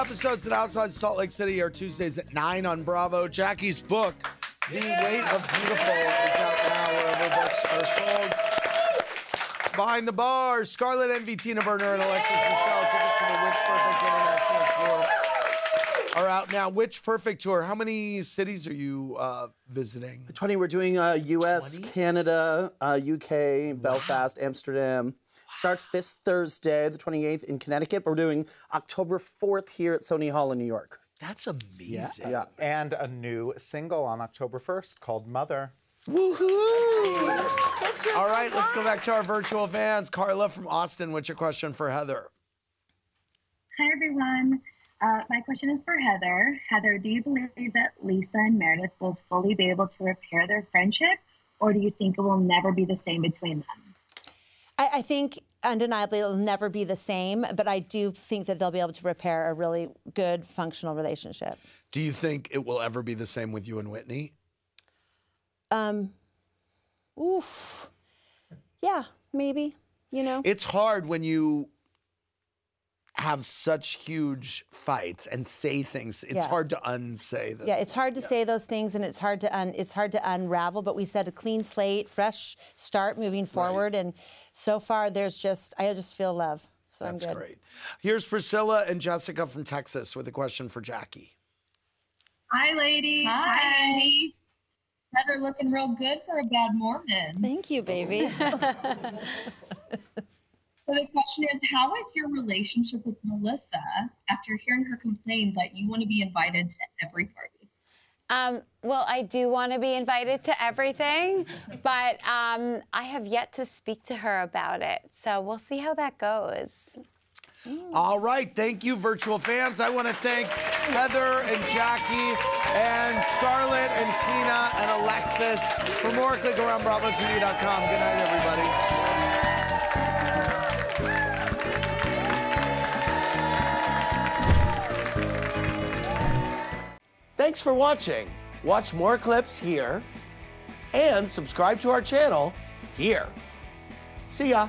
episodes of Outside of Salt Lake City are Tuesdays at 9 on Bravo. Jackie's book, The Weight of Beautiful, is out now wherever books are sold. Behind the Bar, Scarlet Envy, Tina Burner, and Alexis Michelle. Tickets for the Witch Perfect International Tour are out now. Witch Perfect Tour. How many cities are you uh, visiting? 20, we're doing uh, US, Canada, uh, UK, Belfast, Amsterdam. Starts this Thursday, the 28th, in Connecticut. We're doing October 4th here at Sony Hall in New York. That's amazing. Yeah. And a new single on October 1st called Mother. Woohoo! All right, let's go back to our virtual fans. Carla from Austin, what's your question for Heather? Hi, everyone. Uh, my question is for Heather. Heather, do you believe that Lisa and Meredith will fully be able to repair their friendship, or do you think it will never be the same between them? I, I think undeniably it'll never be the same, but I do think that they'll be able to repair a really good, functional relationship. Do you think it will ever be the same with you and Whitney? Um, oof. Yeah, maybe. You know. It's hard when you have such huge fights and say things. It's Yeah. hard to unsay them. Yeah, it's hard to say those things, and it's hard to un, it's hard to unravel. But we said a clean slate, fresh start, moving forward, and so far there's just I just feel love. So That's I'm good. great. Here's Priscilla and Jessica from Texas with a question for Jackie. Hi, ladies. Hi. Andy. Heather looking real good for a bad Mormon. Thank you, baby. So the question is, how is your relationship with Melissa after hearing her complain that you want to be invited to every party? Um, well, I do want to be invited to everything, but um, I have yet to speak to her about it. So we'll see how that goes. All right, thank you, virtual fans. I want to thank Heather and Jackie and Scarlet and Tina and Alexis. For more, click around BravoTV.com. Good night, everybody. Thanks for watching. Watch more clips here and subscribe to our channel here. See ya.